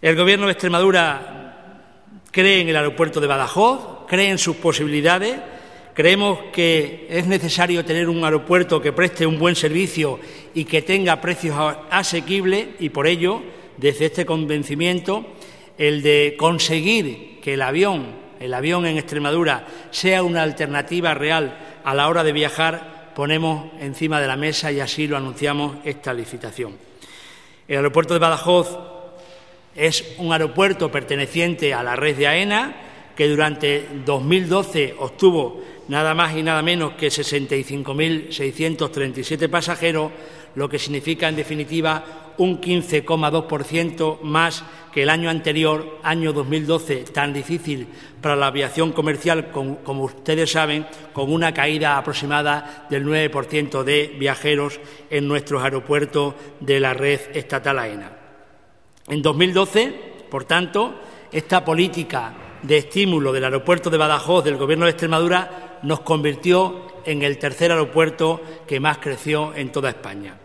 El Gobierno de Extremadura cree en el aeropuerto de Badajoz, cree en sus posibilidades. Creemos que es necesario tener un aeropuerto que preste un buen servicio y que tenga precios asequibles y por ello, desde este convencimiento, el de conseguir que el avión, el avión en Extremadura, sea una alternativa real a la hora de viajar, ponemos encima de la mesa y así lo anunciamos esta licitación. El aeropuerto de Badajoz es un aeropuerto perteneciente a la red de AENA que durante 2012 obtuvo nada más y nada menos que 65.637 pasajeros, lo que significa en definitiva un 15,2% más que el año anterior, año 2012, tan difícil para la aviación comercial, como, ustedes saben, con una caída aproximada del 9% de viajeros en nuestros aeropuertos de la red estatal AENA. En 2012, por tanto, esta política de estímulo del aeropuerto de Badajoz del Gobierno de Extremadura nos convirtió en el tercer aeropuerto que más creció en toda España.